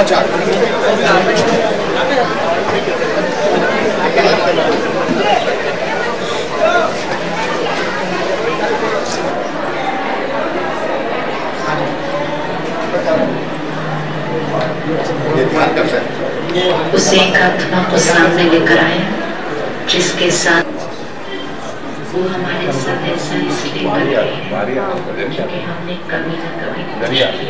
अच्छा। उस एक आत्मा को सामने लेकर आए जिसके साथ वो हमारे साथ ऐसा इसलिए कर रहे हैं क्योंकि हमने कभी न कभी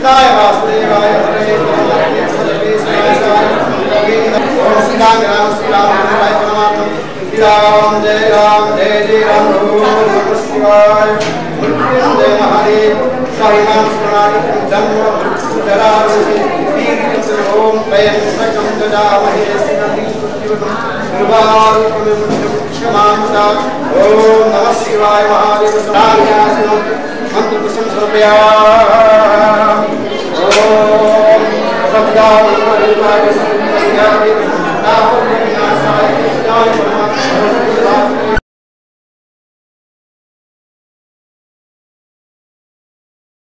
कृष्णाय वासुदेवाय हरे श्रीराम राम श्रीराम परमात्मा श्री राम जय राम जय जय राम नमः शिवाय जय महादेव साईनाम स्मरणानि जन्म जरा वीर ओम वयं सकं ददामहे सिद्धि क्षमामुदा ओम नमः शिवाय महादेव सदान्यासनं